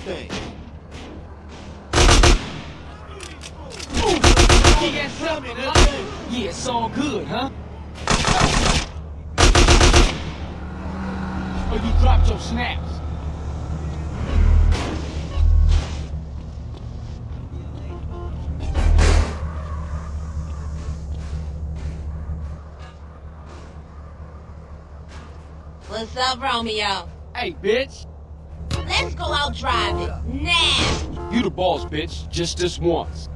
start me anything. You got something, huh? Yeah, it's all good, huh? Oh, you dropped your snaps. What's up, Romeo? Hey, bitch. Let's go out driving. Now! You the boss, bitch. Just this once.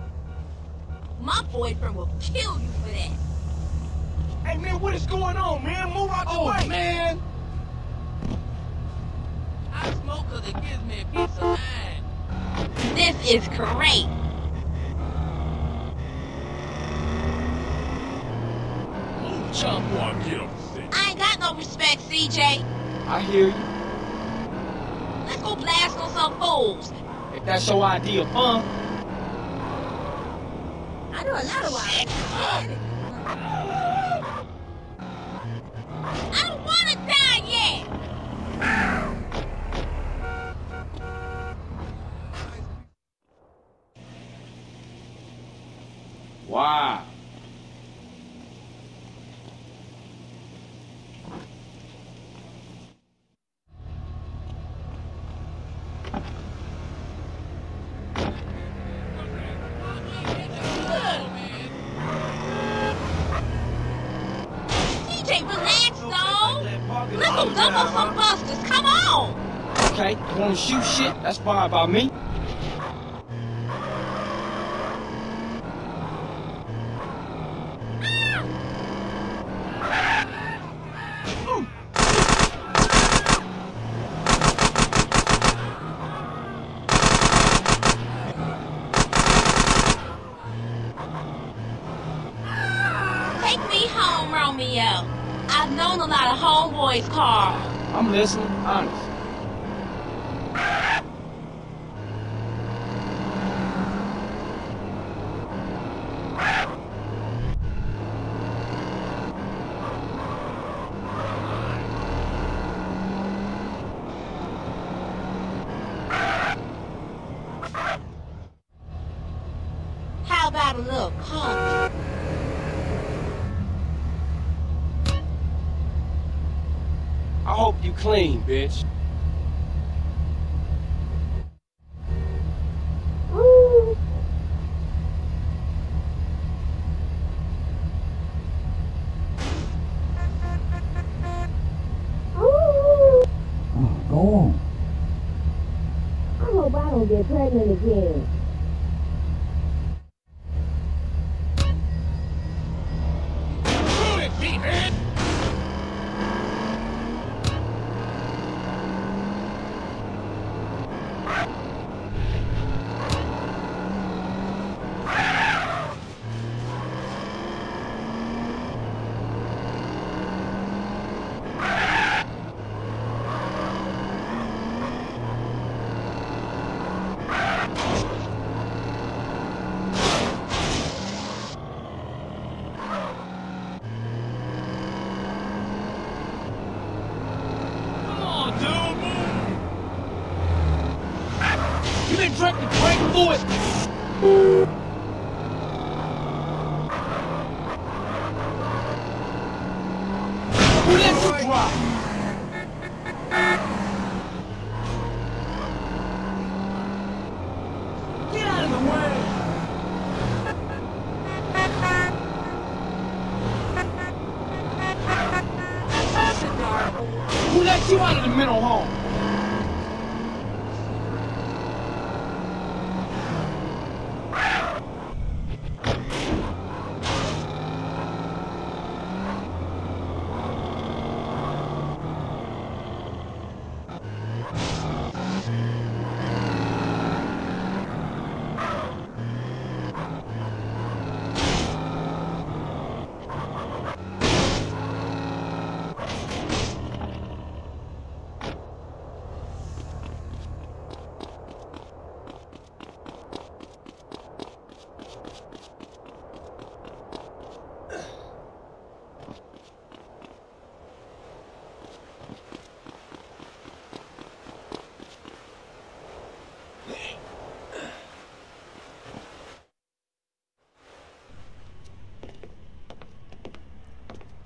My boyfriend will kill you for that. Hey, man, what is going on, man? Move out the Oh, way. man. I smoke 'cause it gives me a peace of mind. This is great. Chump one, get him. I ain't got no respect, CJ. I hear you. Let's go blast on some fools. If that's your idea of fun, I know a lot of wild. I don't want to die yet. wow. CJ, relax, though. Let's go dump on some busters. Come on. Okay, you wanna shoot shit? That's fine by me. Take me home, Romeo. I've known a lot of homeboys, Carl. I'm listening, honest. How about a little coffee? I hope you clean, bitch. I hope I don't get pregnant again.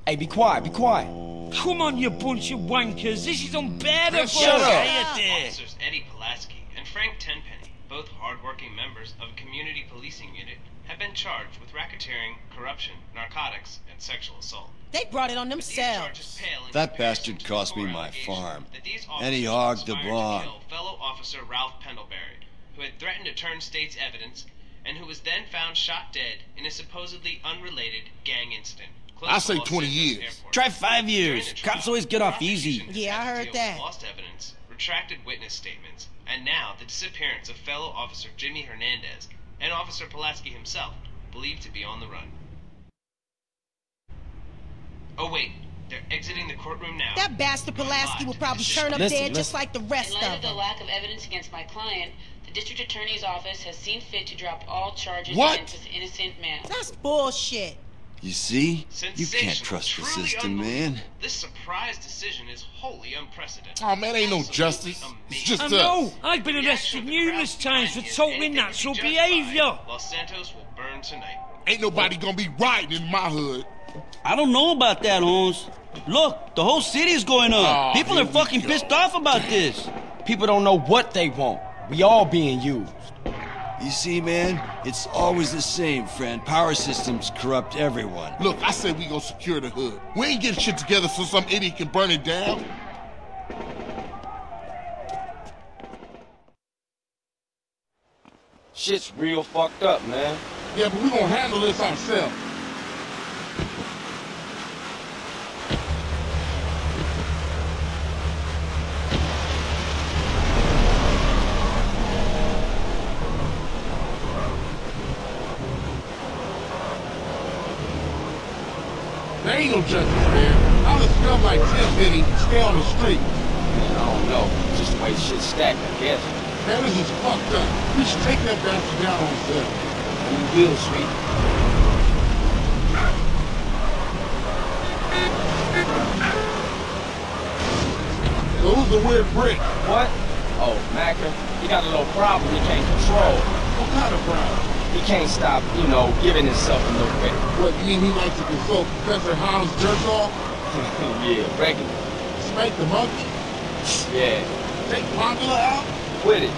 Hey, be quiet, be quiet. Come on, you bunch of wankers. This is unbearable. Shut up. Officers Eddie Pulaski and Frank Tenpenny, both hardworking members of a community policing unit, have been charged with racketeering, corruption, narcotics, and sexual assault. They brought it on themselves. charges pale in That bastard cost me my farm. that these And he hogged the conspired to bond. kill Fellow officer Ralph Pendlebury, who had threatened to turn state's evidence, and who was then found shot dead in a supposedly unrelated gang incident. Close I say 20 years. Airport. Try five years. Cops always get off easy. Yeah, I had to heard that. Lost evidence, retracted witness statements, and now the disappearance of fellow officer Jimmy Hernandez and Officer Pulaski himself, believed to be on the run. Oh wait, they're exiting the courtroom now. That bastard Pulaski will probably turn up Listen, dead just like the rest of them. In light of the lack of evidence against my client, the district attorney's office has seen fit to drop all charges What? against this innocent man. That's bullshit. You see? You can't trust the truly system, man. This surprise decision is wholly unprecedented. Oh, man, ain't no Absolutely justice. It's just I us. know. I've been arrested action of the numerous times for behind you is totally anything to be natural behaviour. Los Santos will burn tonight. Ain't nobody gonna be riding in my hood. I don't know about that, Holmes. Look, the whole city is going up. Oh, People are fucking go. pissed off about this. People don't know what they want. We all being used. You see, man? It's always the same, friend. Power systems corrupt everyone. Look, I said we gonna secure the hood. We ain't getting shit together so some idiot can burn it down. Shit's real fucked up, man. Yeah, but we gonna handle this ourselves. Ain't no justice, man. All this scum like Tenpenny stay on the street. Man, I don't know. Just the way shit's stacked, I guess. Man, this is fucked up. We should take that bastard down on himself. We will, sweet. So who's the weird brick? What? Oh, Macker, he got a little problem he can't control. What kind of problem? He can't stop, you know, giving himself a little bit. What, you mean he likes to consult Professor Hans jerk off? yeah, regular. Spank the monkey? Yeah, Take Pongula out? quit it.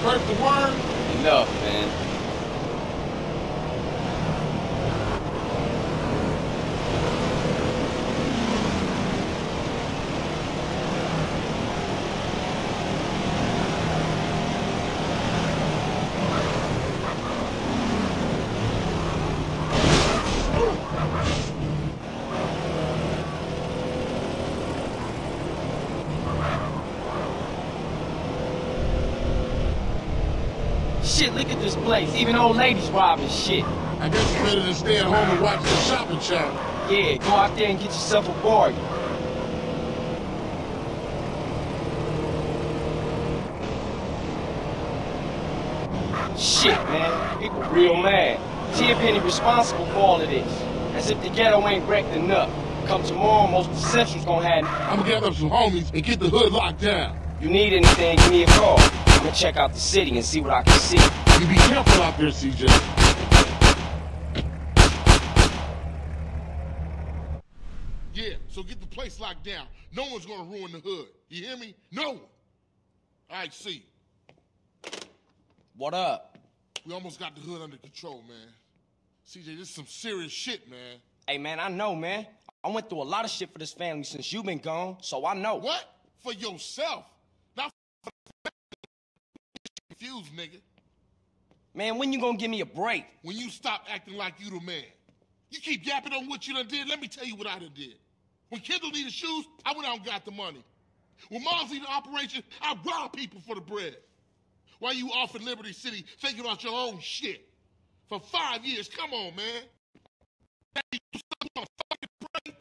Curse the worm? Enough, man. Shit, look at this place. Even old ladies robbing shit. I guess it's better than stay at home and watch the shopping channel. Yeah, go out there and get yourself a bargain. Shit, man. People real mad. Tenpenny responsible for all of this. As if the ghetto ain't wrecked enough. Come tomorrow, most of the central's gonna have I'm gonna gather up some homies and get the hood locked down. You need anything, give me a call. I'm gonna check out the city and see what I can see. You be careful out there, CJ. Yeah, so get the place locked down. No one's gonna ruin the hood. You hear me? No one. All right, see. What up? We almost got the hood under control, man. CJ, this is some serious shit, man. Hey, man, I know, man. I went through a lot of shit for this family since you been gone, so I know. What? For yourself. Not for the confused, nigga. Man, when you gonna give me a break? When you stop acting like you the man. You keep yapping on what you done did, let me tell you what I done did. When Kendl needed shoes, I went out and got the money. When Mom's needed operation, I robbed people for the bread. While you off in Liberty City thinking about your own shit. For five years, come on, man. Now you still wanna fucking pray?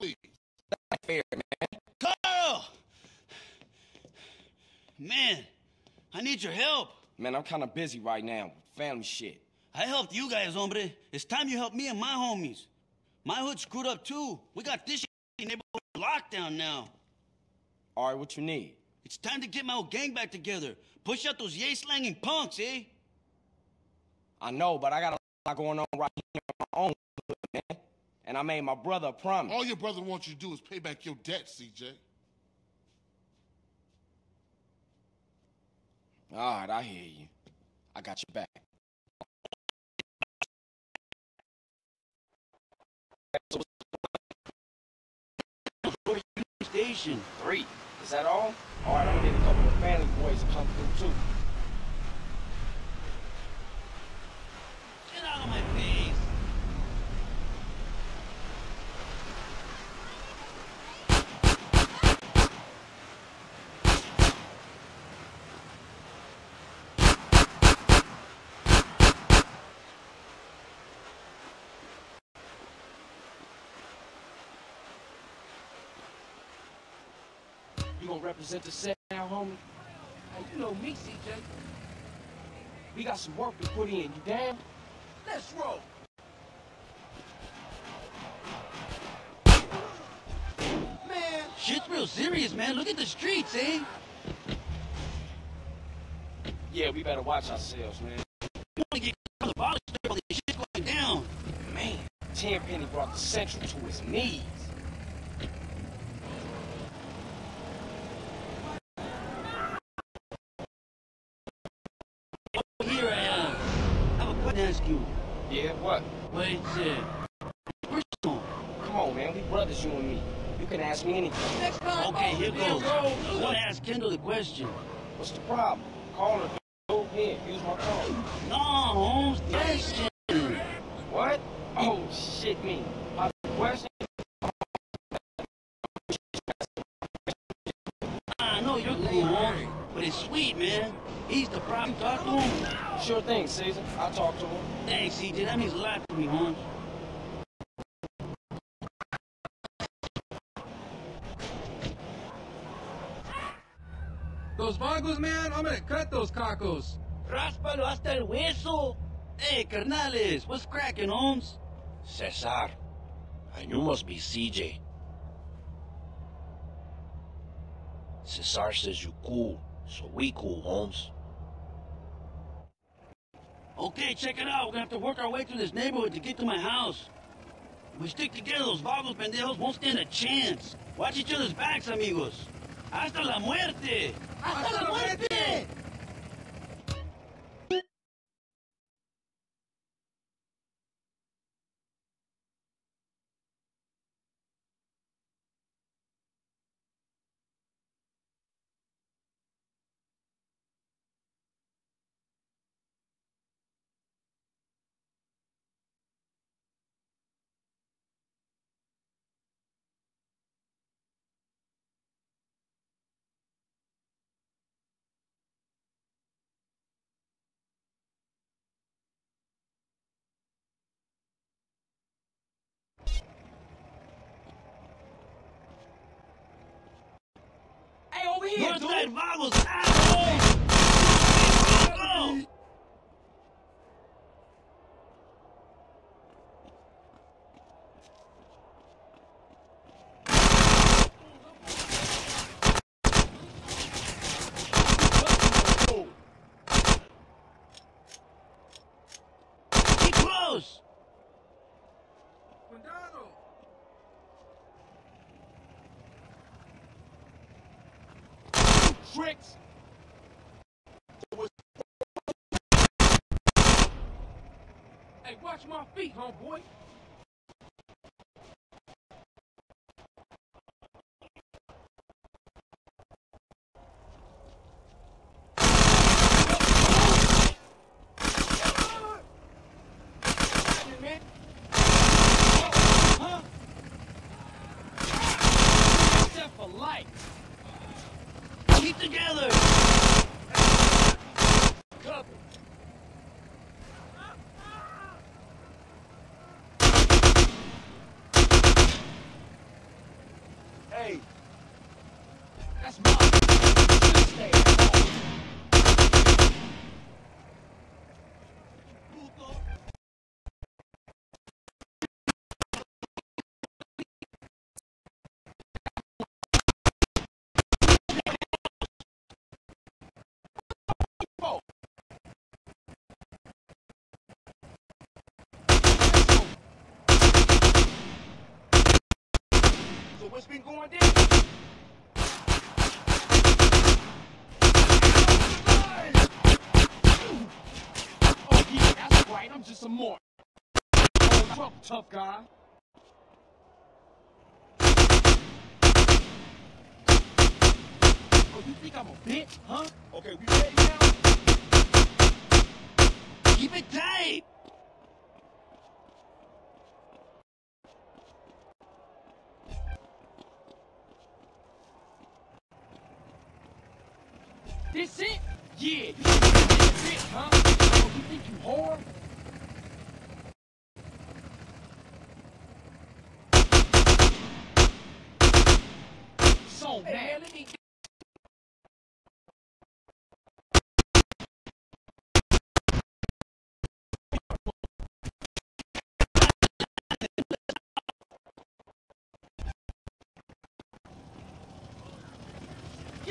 Please. Fair, man. Carl! Man, I need your help. Man, I'm kind of busy right now with family shit. I helped you guys, hombre. It's time you help me and my homies. My hood screwed up too. We got this neighborhood lockdown now. All right, what you need? It's time to get my old gang back together. Push out those yay slanging punks, eh? I know, but I got a lot going on right here on my own, hood, man. And I made my brother a promise. All your brother wants you to do is pay back your debt, CJ. All right, I hear you. I got your back. Station. Three. Is that all? All right, I'm gonna get a couple of family boys to come through too. Get out of my face. You gonna represent the set now, homie? Hey, you know me, CJ. We got some work to put in. You damn? Let's roll. Man, Shit's real serious, man. Look at the streets, eh? Yeah, we better watch ourselves, man. You wanna get on the bottom this shit's going down. Man, Tenpenny brought the Central to his knees. Uh. Come on, man. We brothers, you and me. You can ask me anything. next time. Okay, here goes. I want to ask Kendl a question. What's the problem? Call her. Go here. Use my phone. No, Holmes, question. What? Oh, shit, me. My question? I know you're cool, Holmes, but it's sweet, man. He's the problem. Talk to him. Sure thing, Cesar. I'll talk to him. Thanks, CJ. That means a lot to me, Holmes. Those vagos, man, I'm gonna cut those cacos. Ráspalo hasta el hueso. Hey, carnales, what's cracking, Holmes? Cesar, and you must be CJ. Cesar says you cool, so we cool, Holmes. Okay, check it out. We're gonna have to work our way through this neighborhood to get to my house. If we stick together, those vagos pendejos won't stand a chance. Watch each other's backs, amigos. Hasta la muerte! ¡Hasta la muerte! Hey, over here, Northside dude. vagos! Ow! Oh! Keep close! Cuidado. Tricks. Hey, my feet, homeboy. What's been going down? Oh yeah, that's right. I'm just a mort. Oh, tough, tough guy. Oh, you think I'm a bitch, huh? Okay, we ready now? Keep it tight. This it? Yeah, this it, huh? Oh, you think you whore?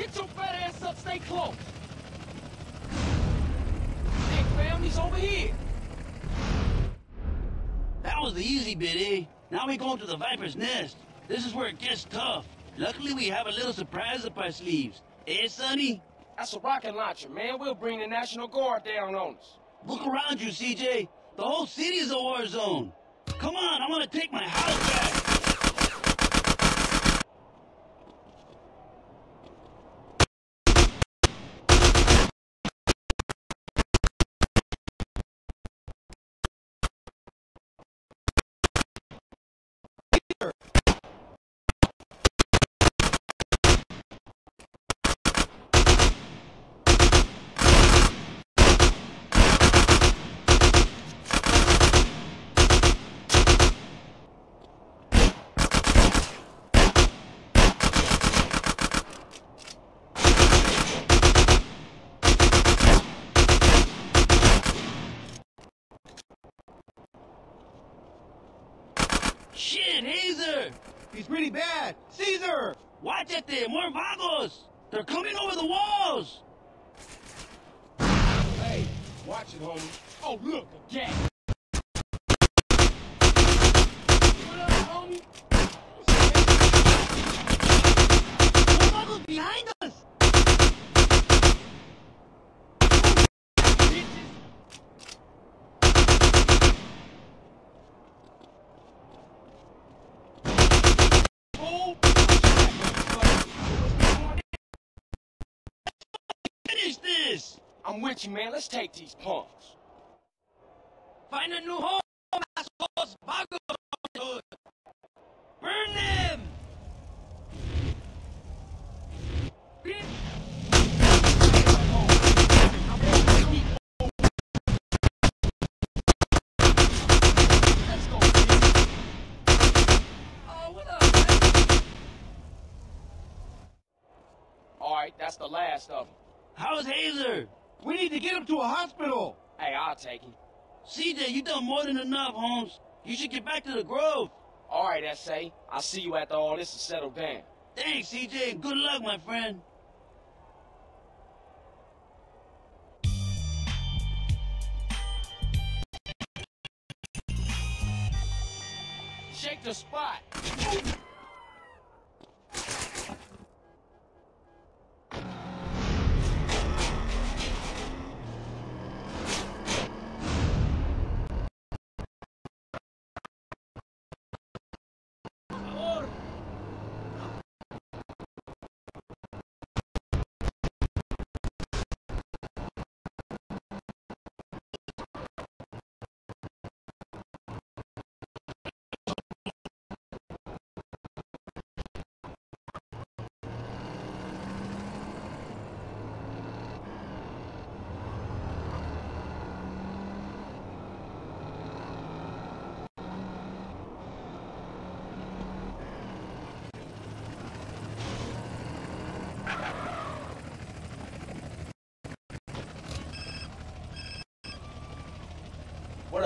Get your fat ass up, stay close. Hey, family's over here. That was the easy bit, eh? Now we going to the Viper's Nest. This is where it gets tough. Luckily, we have a little surprise up our sleeves. Eh, Sonny? That's a rocket launcher, man. We'll bring the National Guard down on us. Look around you, CJ. The whole city is a war zone. Come on, I want to take my house back. Pretty bad. Cesar! Watch it there, more vagos! They're coming over the walls! Hey, watch it, homie. Oh, look, again. What up, homie? More vagos behind I'm with you, man. Let's take these punks. Find a new home, assholes! Burn them! All right, that's the last of them. How's Cesar? To get him to a hospital. Hey, I'll take him. CJ, you done more than enough, Holmes. You should get back to the Grove. All right, S.A. I'll see you after all this is settled down. Thanks, CJ, and good luck, my friend. Shake the spot.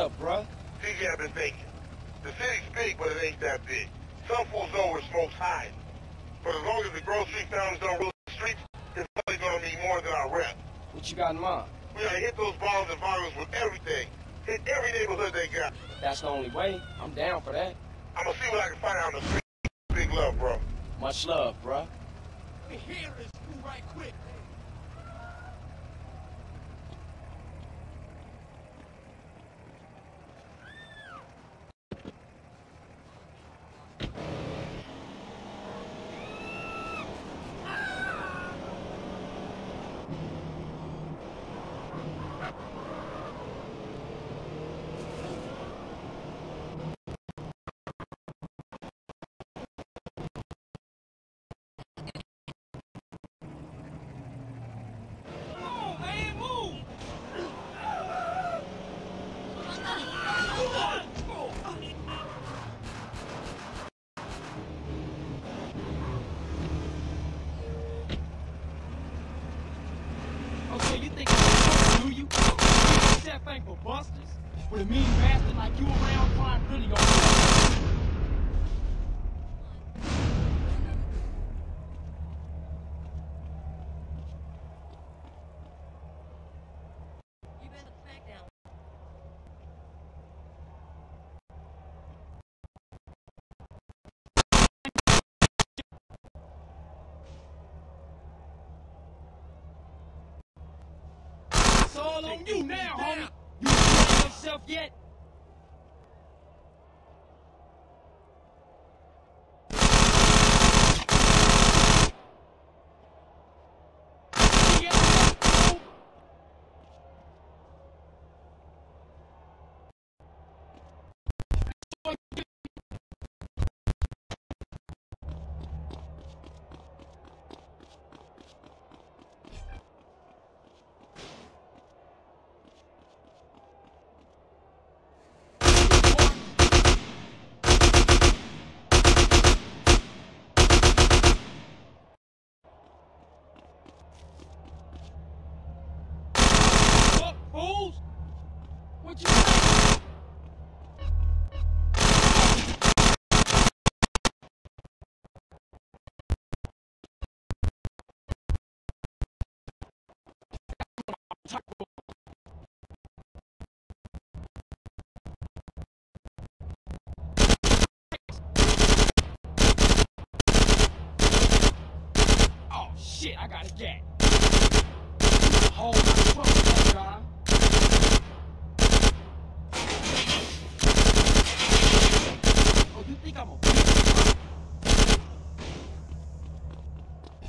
Up, bruh? CJ, I've been thinking. The city's big, but it ain't that big. Some fools know where smoke's hiding. But as long as the Grove Street Families don't rule the streets, it's only gonna mean more than our rep. What you got in mind? We gotta hit those bombs and virus with everything. Hit every neighborhood they got. That's the only way. I'm down for that. I'm gonna see what I can find out on the street. Big love, bro. Much love, bruh. Let me hear this right quick. With a mean bastard like you around trying really. It's all on you now, homie. Yourself yet? Oh shit, I got a gap. Hold. Oh, you think I'm?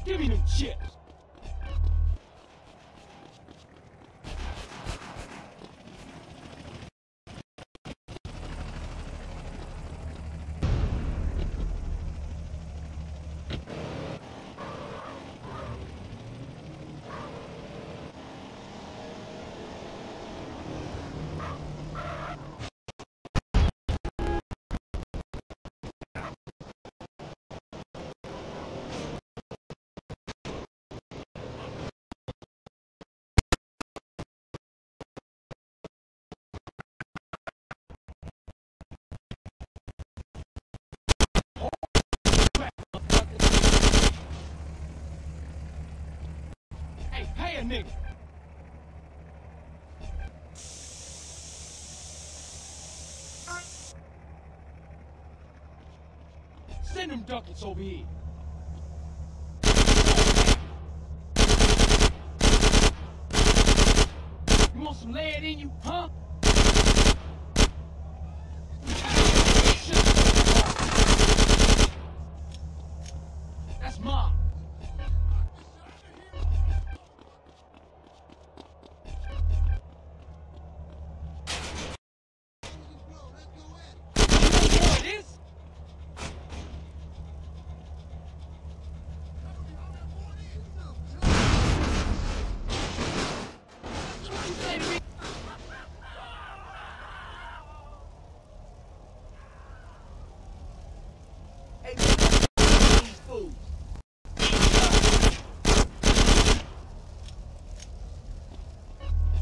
Give me them chips. Pay a nigga. Send them ducats over here. You want some lead in you, huh?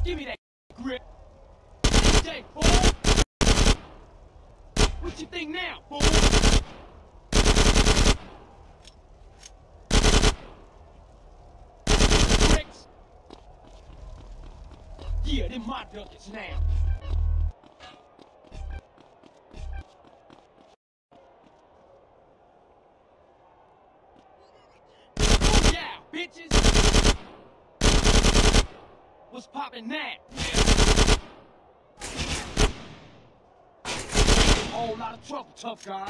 Give me that grip. Fool. What you think now, fool? Bricks. Yeah, them my ducats now. Whole lot tough guy.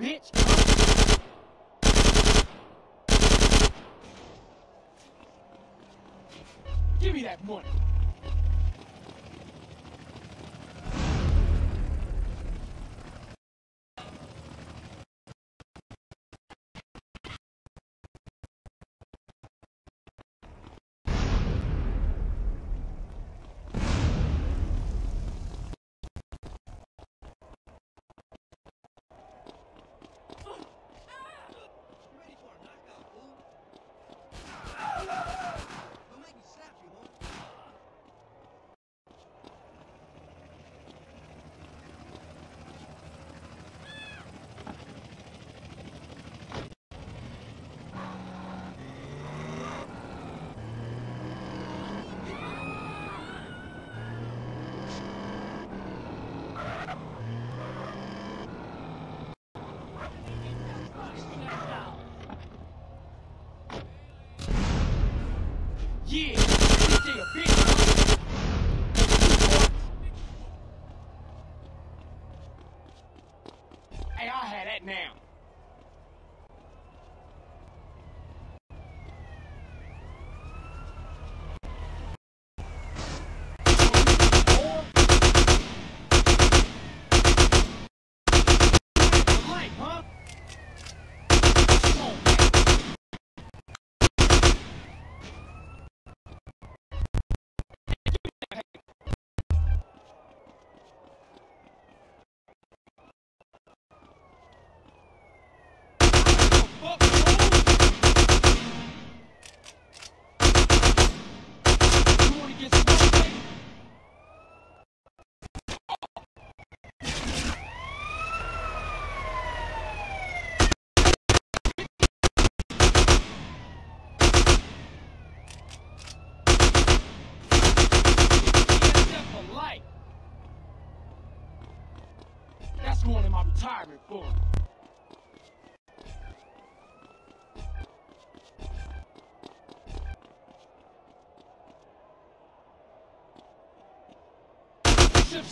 Bitch. Give me that money. You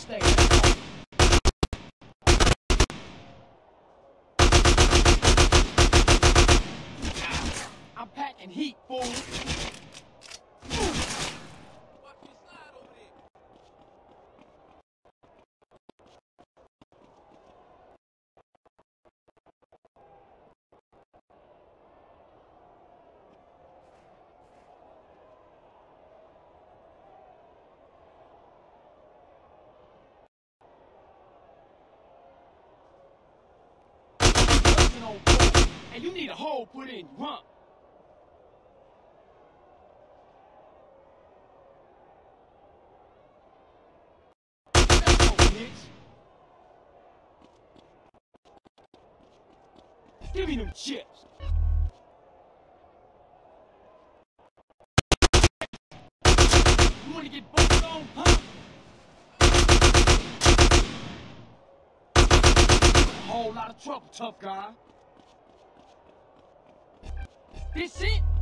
stay. Hey, you need a hole put in you, huh? Give me them chips. You wanna get bumped on, huh? Whole lot of trouble, tough guy. This?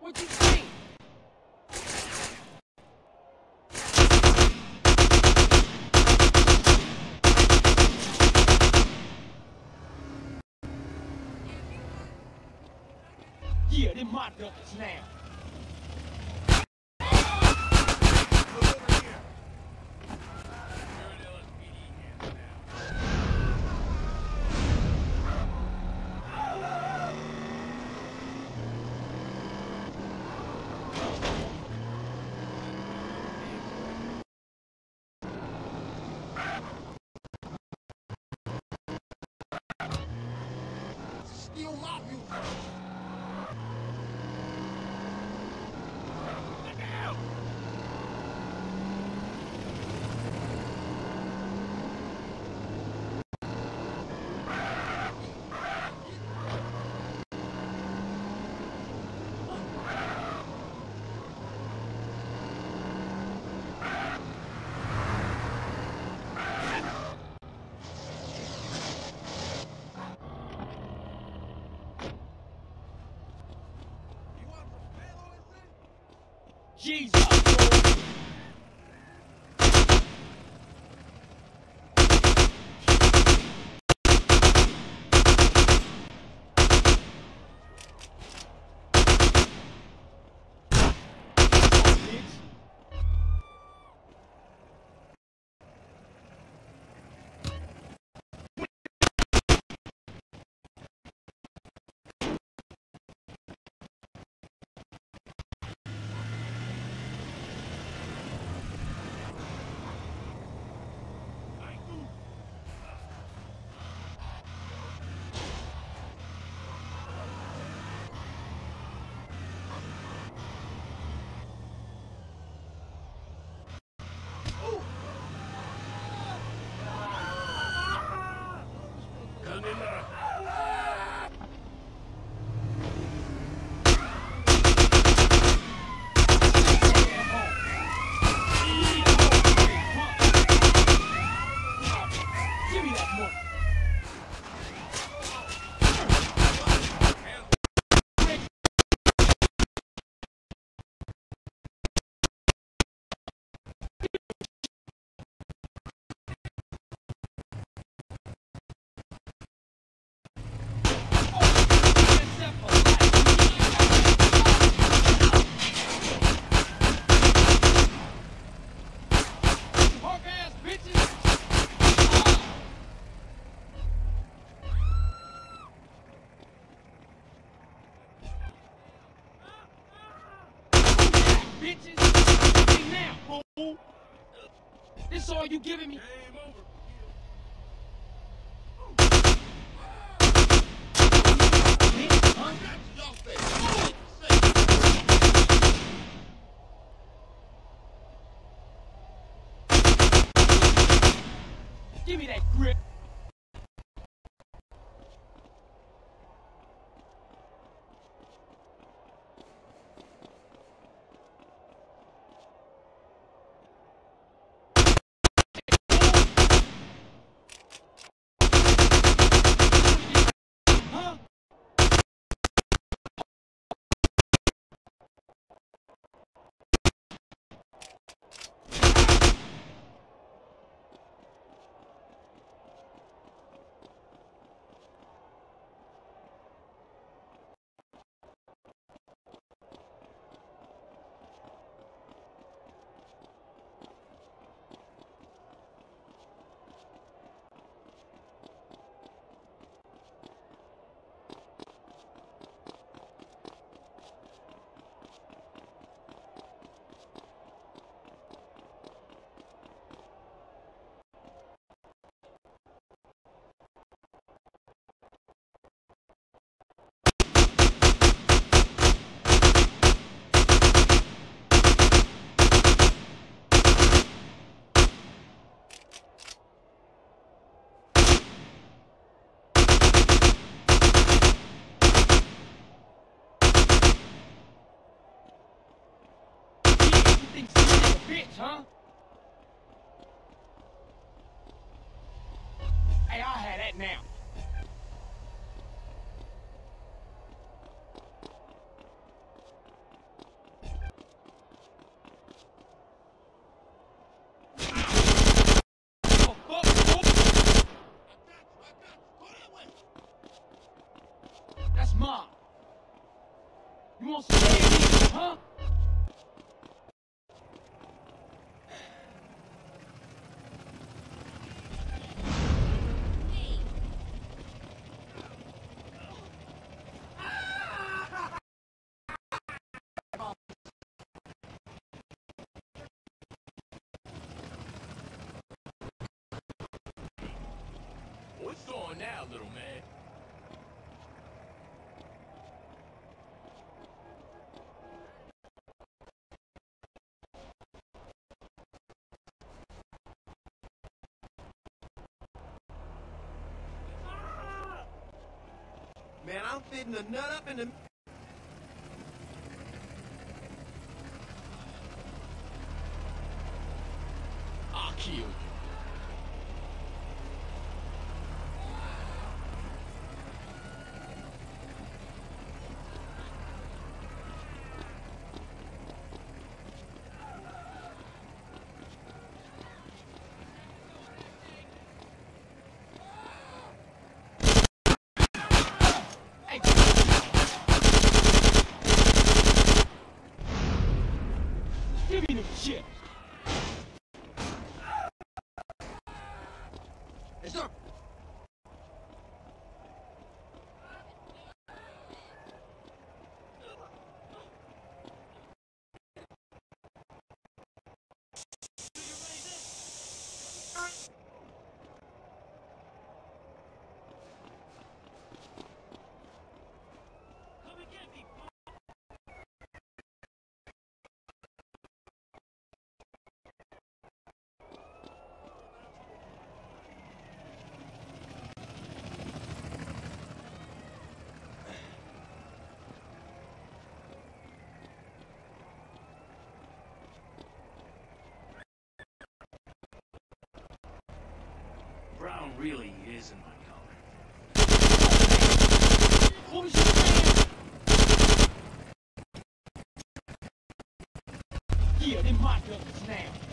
What you think? Yeah, them now. Steal Jesus! bitch, huh? Hey, I had that now. What's on now, little man? Man, I'm fitting a nut up in the... I'll kill you. Give me them chips. Hey, sir. Brown really is in my color. What was you saying? Yeah, them my guns now.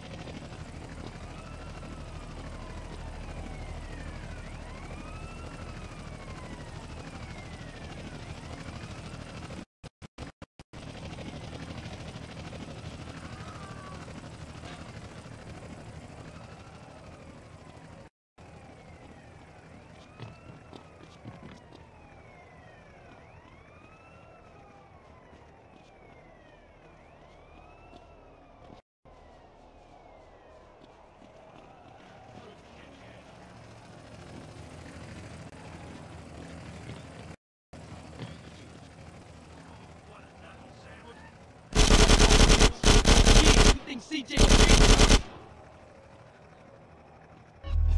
CJ.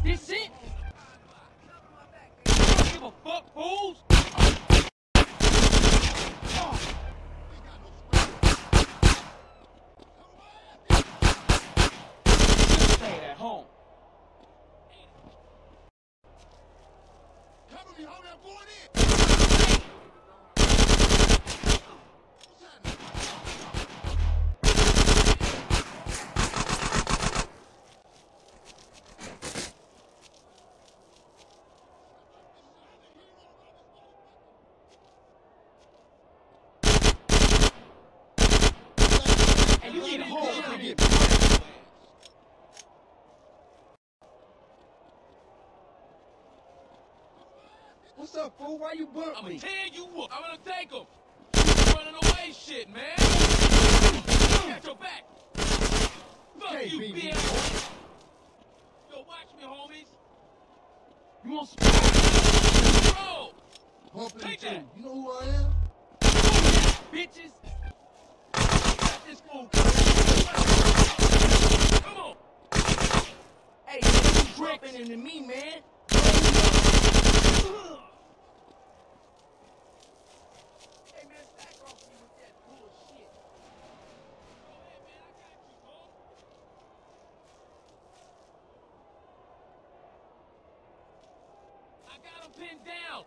This it? Give a fuck, fools! Home. Cover me, hold that 40! What's up, fool? Why you bump I'ma me? tear you up. I'm gonna take him. Running away shit, man. Got your back. Fuck Can't you, bitch. Yo, watch me, homies. You want some Bro, Pumping Take that. You know who I am? bitches? got this fool. Come on. Hey, you dropping into me, man. Hey, man, back off me with that bullshit. Go ahead, man. I got you, bro. I got him pinned down.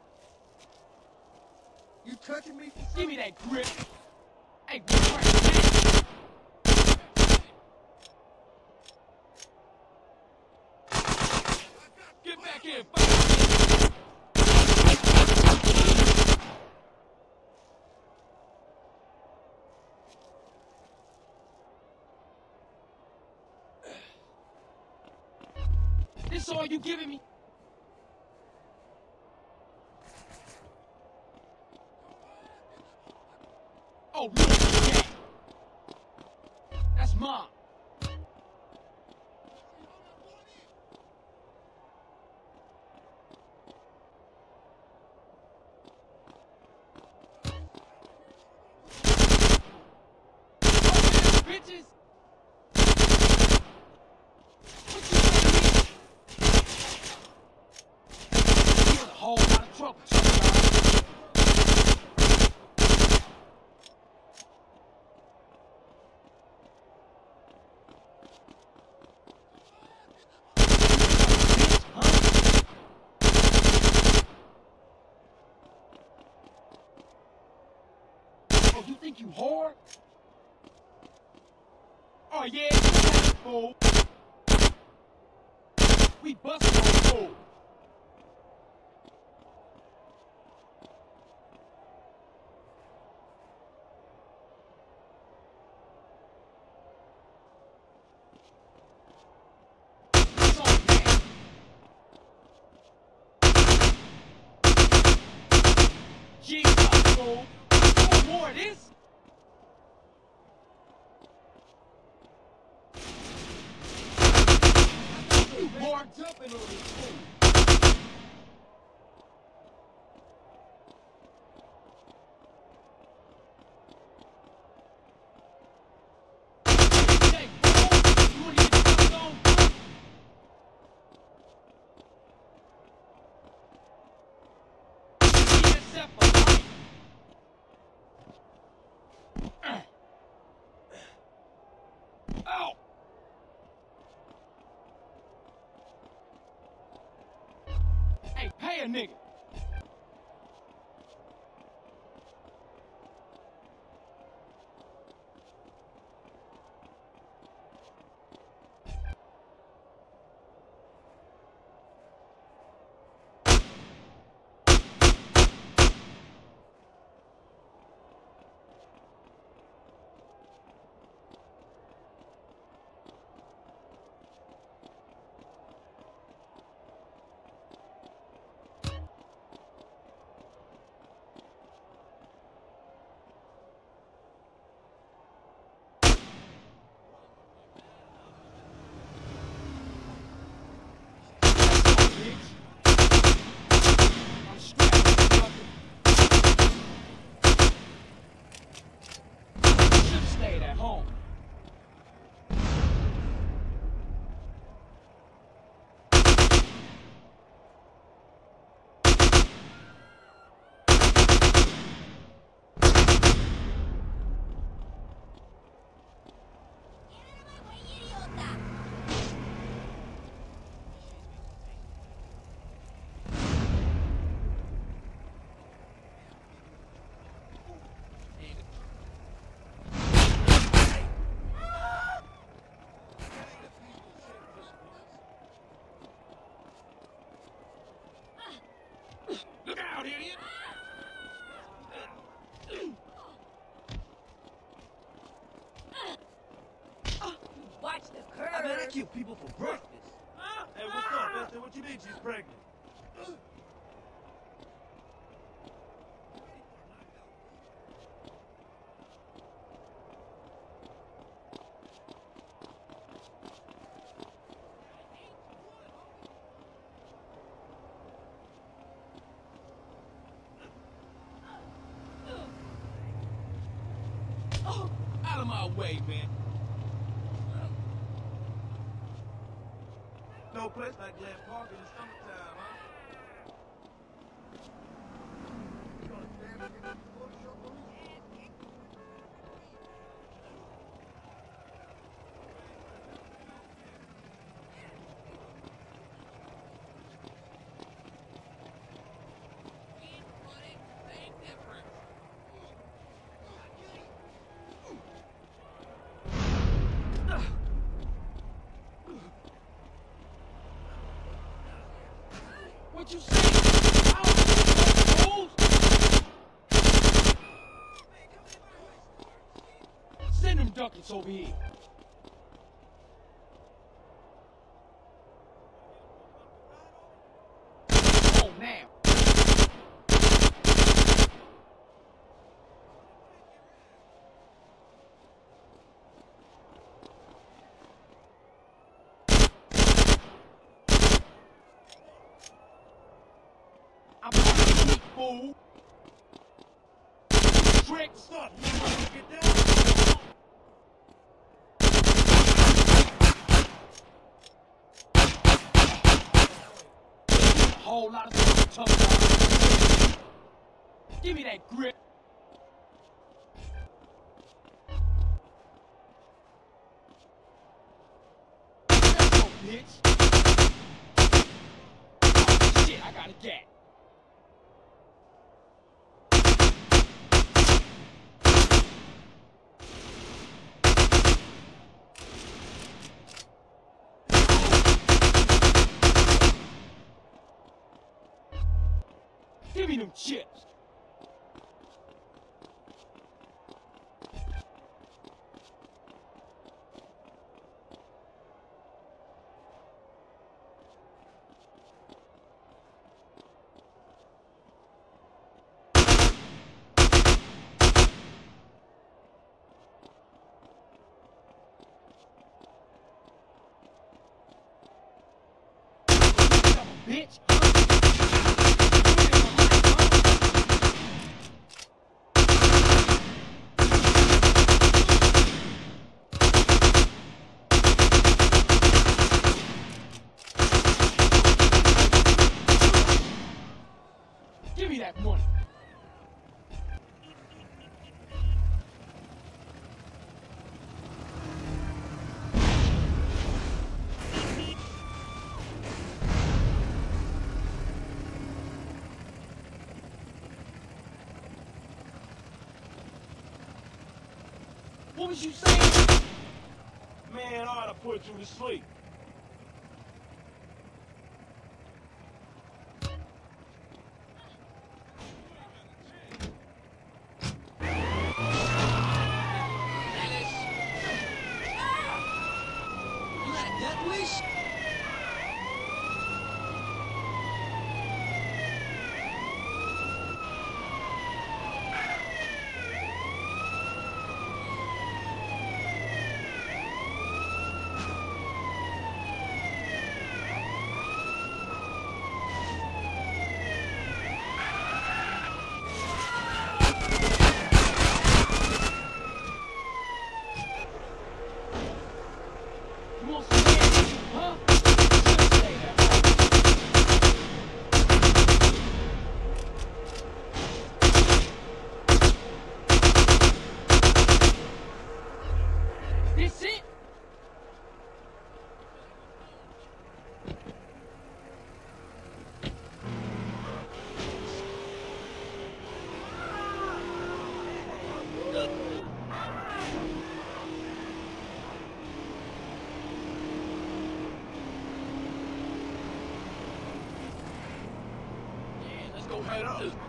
You touching me? Give me that grip. Hey, grip right. Get back here. Fight. This all you giving me? Oh, look at that. That's mine. Bitches! What you say to me? You're in a whole lot of trouble, Chuck. Oh, you think you hard? Oh yeah. We bustin' on fool. Jesus, fool. You more of this? You more jumping on this fool. Hey, fool, you wanna get jumped on? DSF for life. Ow! Hey, pay a nigga. I'm strapped, motherfucker. Should've stayed at home. Look out, idiot! Watch curve. I kill people for breakfast. Hey, what's up, Esther? What you mean she's pregnant? Out of my way, man. No place like Glen Park in the summertime, huh? What you say? Send them ducats over here. Oh, now. I'm fool. Trick, stop. Get down? Whole lot of stuff tough. Give me that grip. Go, bitch. Oh, shit, I got a Bitch. Was you saying? Man, I ought to put you to sleep. Ah! You got a death wish? Let's up.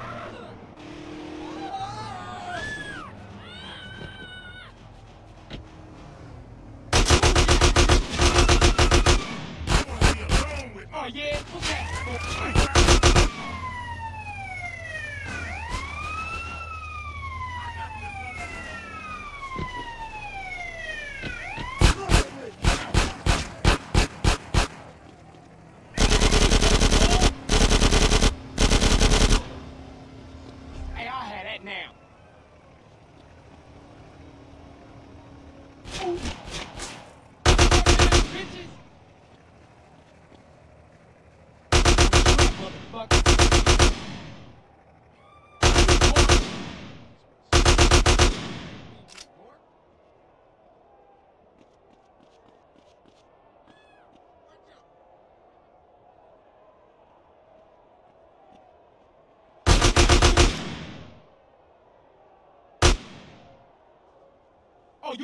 Father! Oh,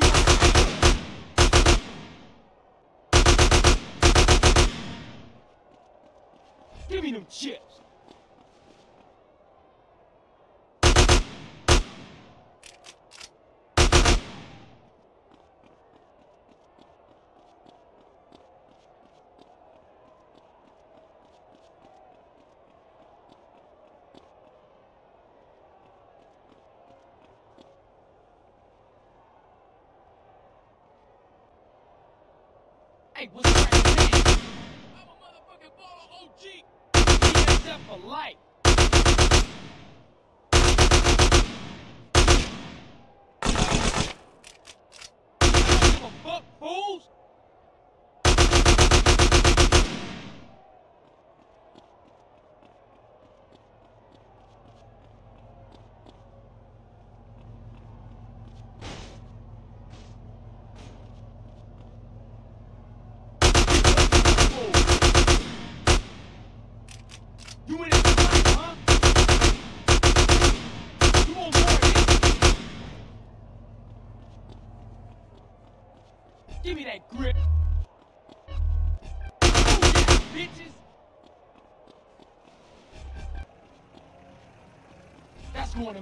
Give me them chips. What's right man? I'm a motherfucking baller OG. BSF for life. Fuck, fools.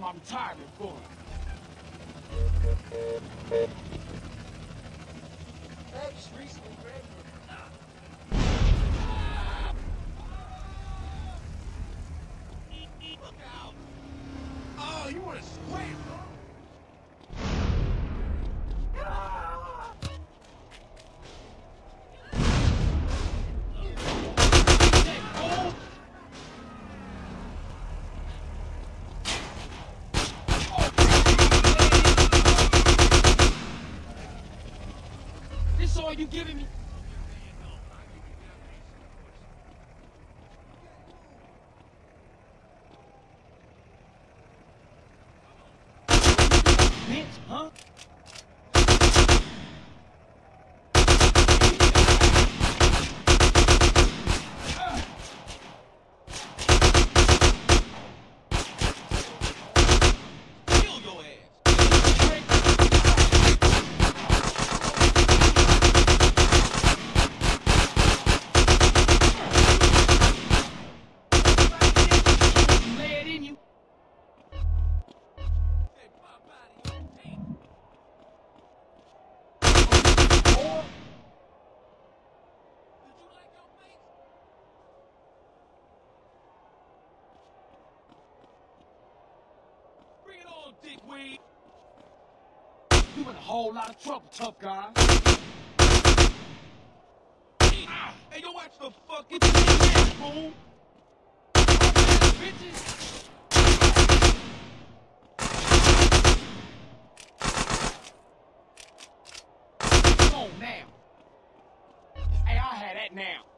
Going in my retirement fund. Thanks, recently graduated. Whole lot of trouble, tough guy. Hey, yo, watch the fucking. What you think, fool? Bitches. Come on now. Hey, I had that now.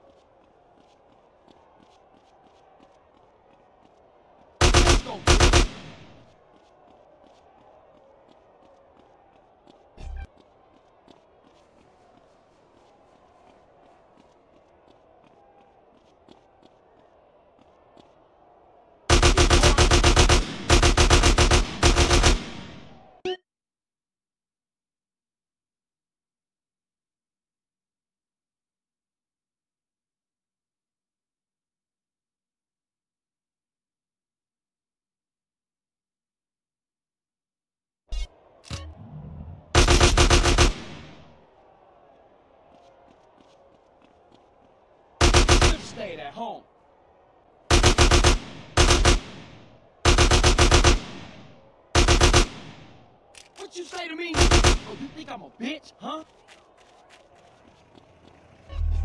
at home. What you say to me? Oh, you think I'm a bitch, huh?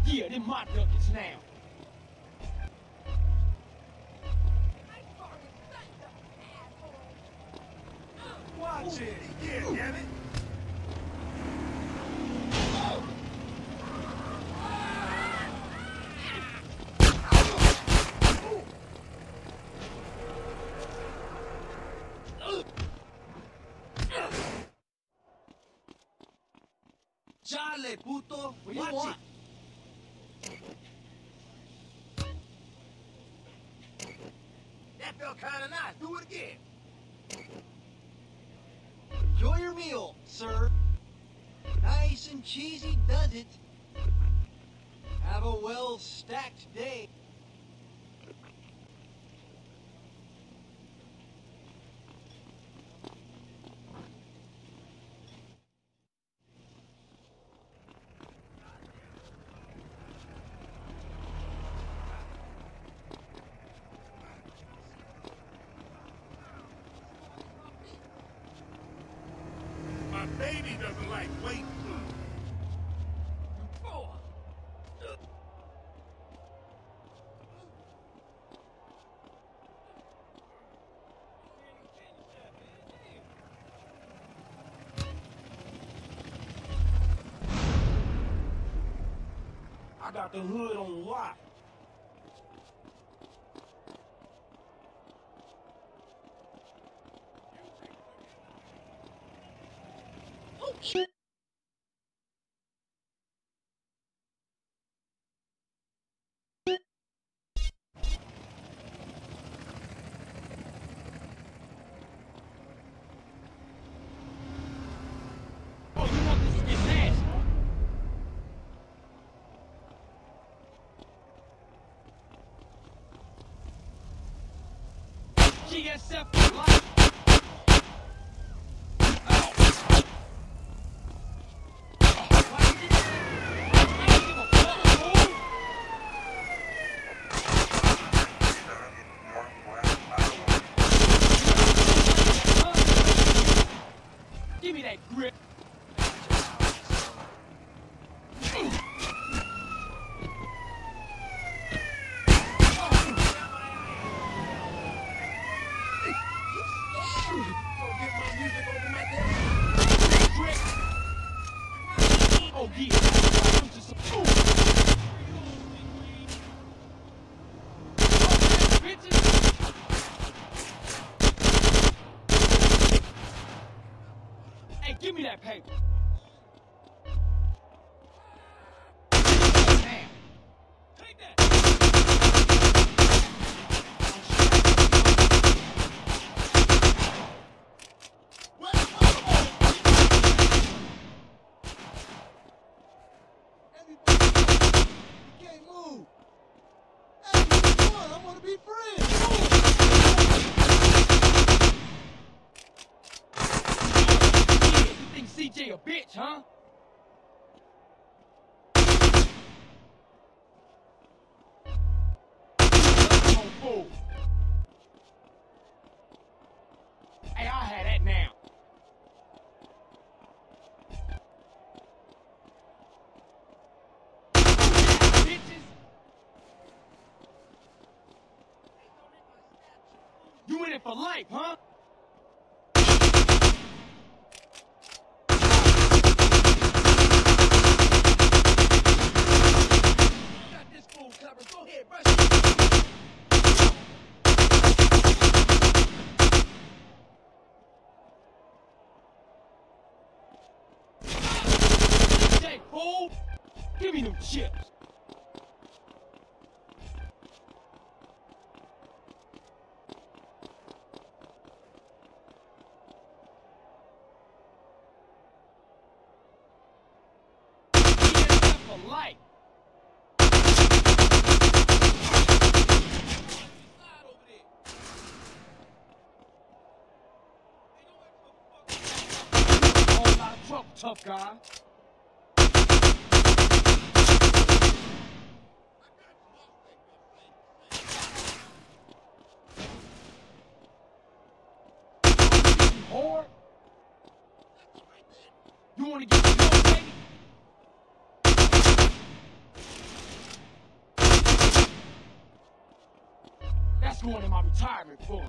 Yeah, them my nuggets now. Watch it! Yeah, damn it! What do you want? That felt kind of nice. Do it again. Enjoy your meal, sir. Nice and cheesy does it. Have a well-stacked day. Baby doesn't like waiting. I got the hood on GSF for life. Give me that grip. Grip. Oh yeah, I'm just a fool. Bitches. Hey, give me that paper. Damn. Take that. can't move. Hey, what you doing? I want to be friends. Bitch, huh? Hey, I had that now. Bitches. You in it for life, huh? That's going in my retirement fund.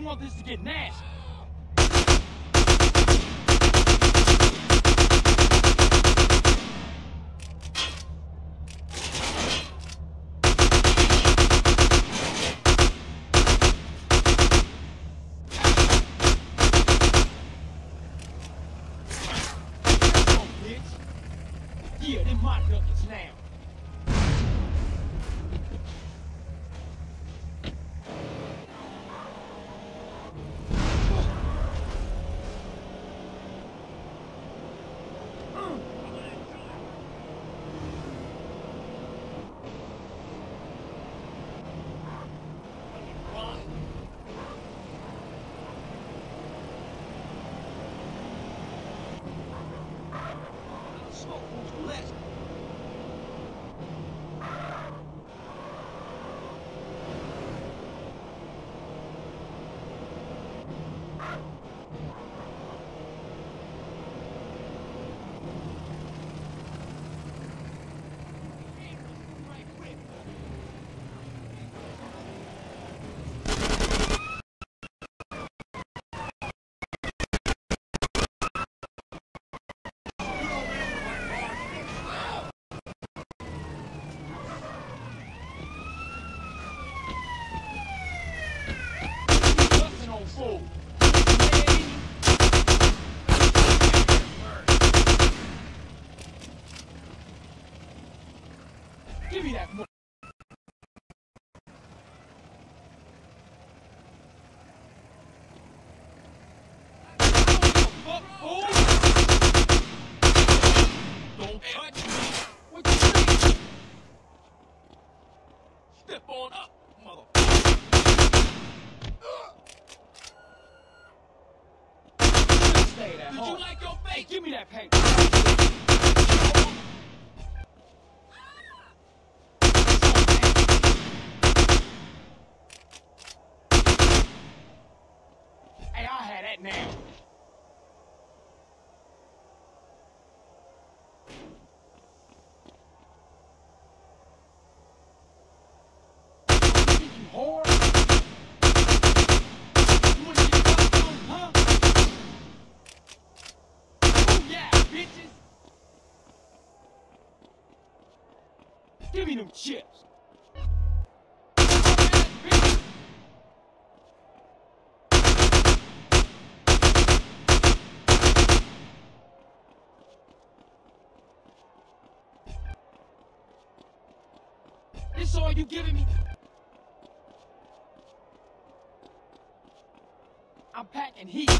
you want this to get nasty. them chips. This all you giving me? I'm packing heat.